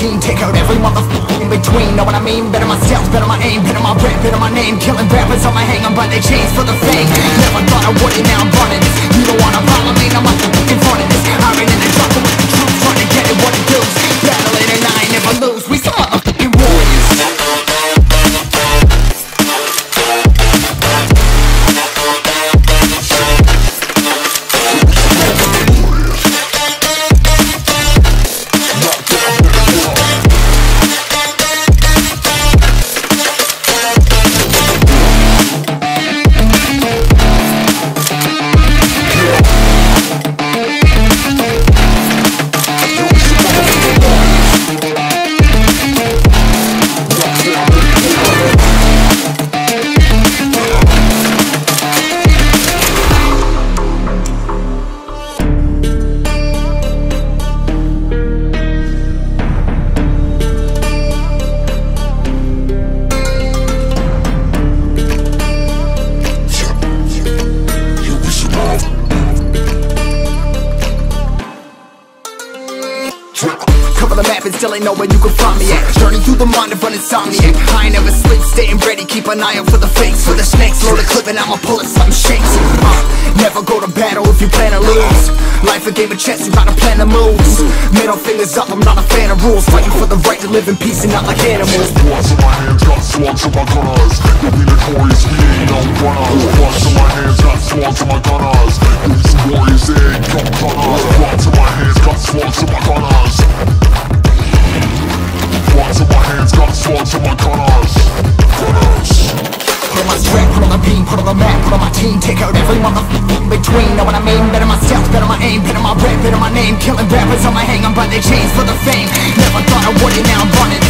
Take out every motherfucker in between, know what I mean? Better myself, better my aim, better my rap, better my name. Killing rappers on my hang, I'm by their chains for the fame. Never thought I would it, now I'm running And still ain't know where you can find me at. Journey through the mind of an insomniac. I ain't never sleep, staying ready, keep an eye out for the fakes. For the snakes, load a clip and I'ma pull it, something shakes. Uh, Never go to battle if you plan to lose. Life a game of chess, you gotta plan the moves Middle fingers up, I'm not a fan of rules. Fighting for the right to live in peace and not like animals. Bloods in my hands, got slugs in my gunners Yo, we notorious, ain't no runners. Bloods in my hands, got slugs in my gunners Take out every motherfucker between, know what I mean? Better myself, better my aim, better my rap, better my name. Killing rappers on my hang, I'm by their chains for the fame. Never thought I would it, now I'm running